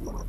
うん。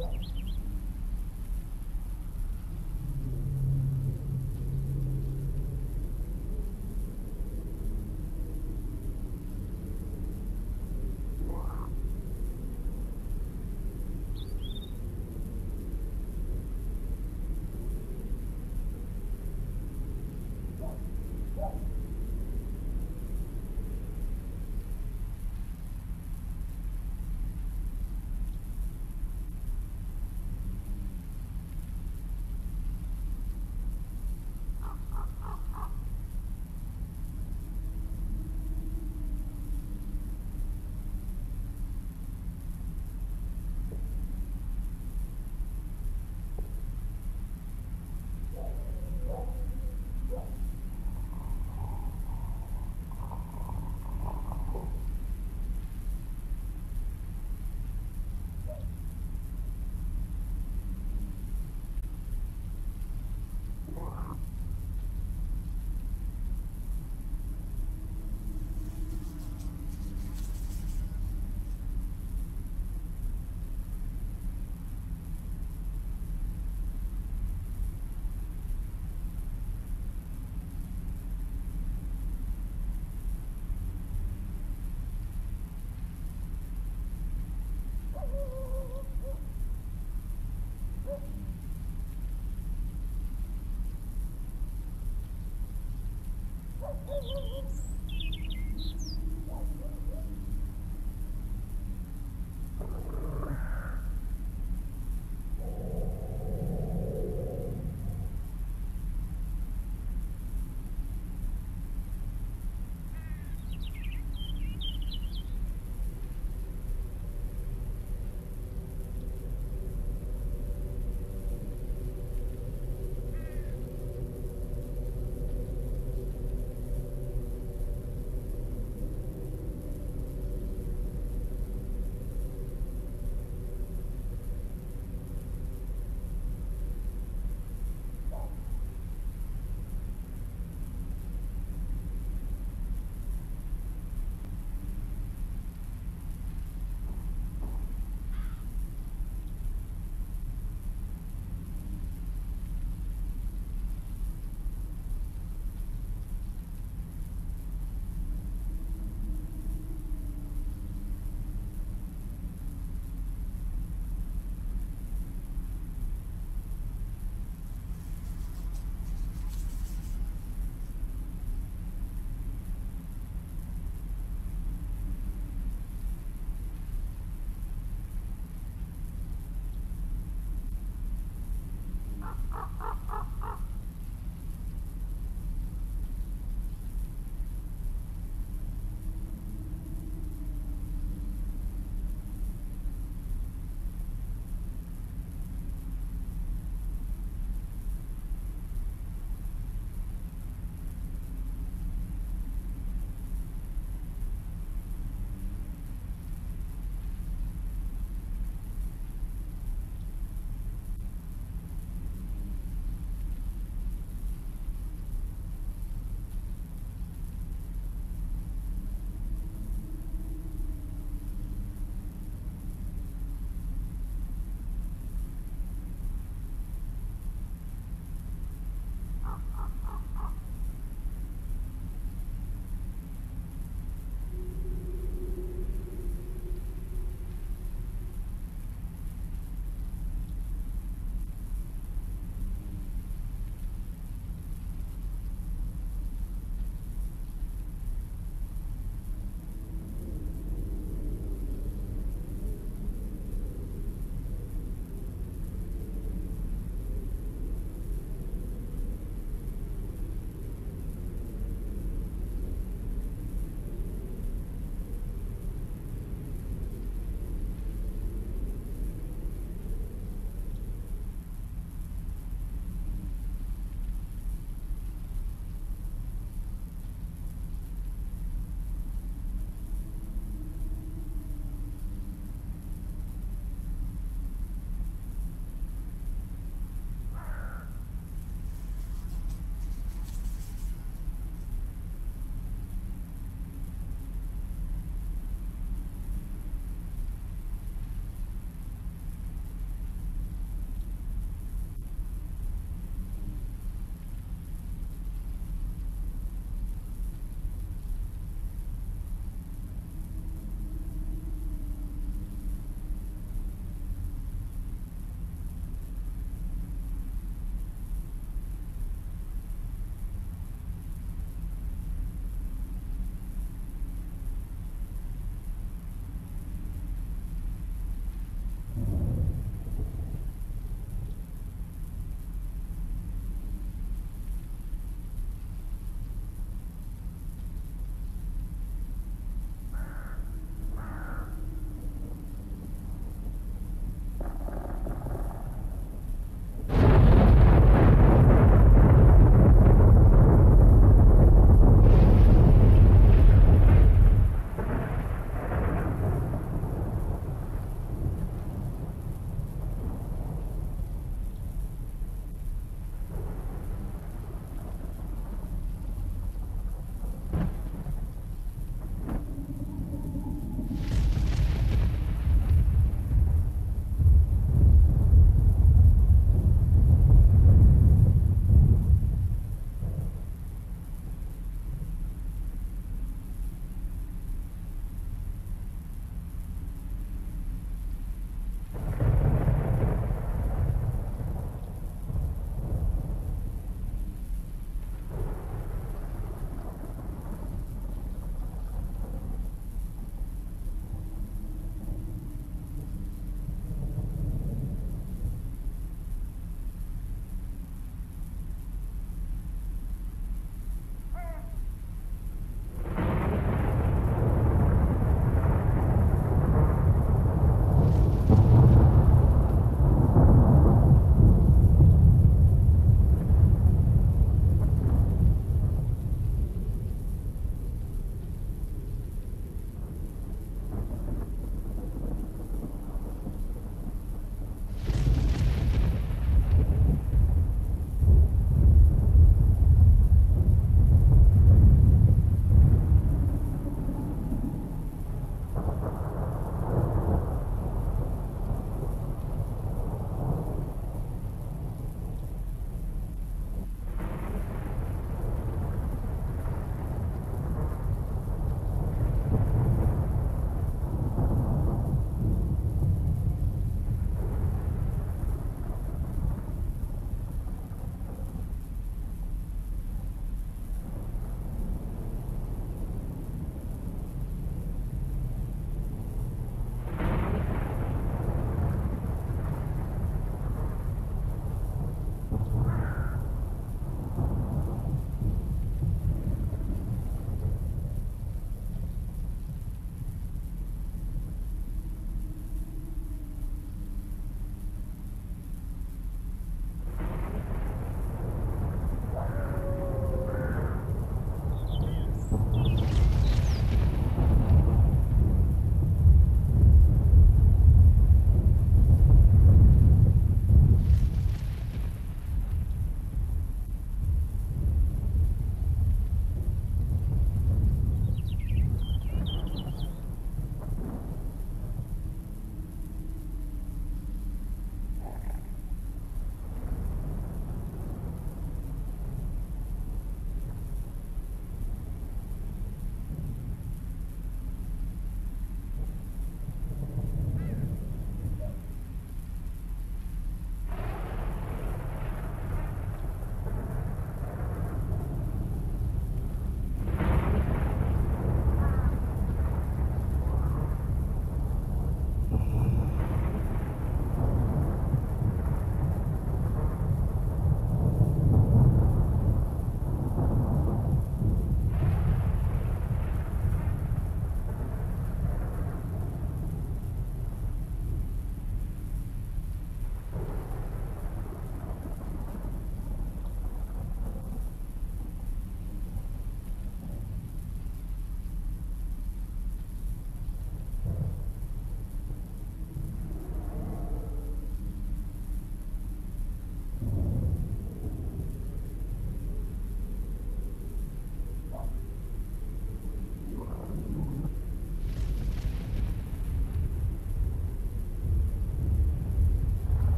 Yeah.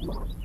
you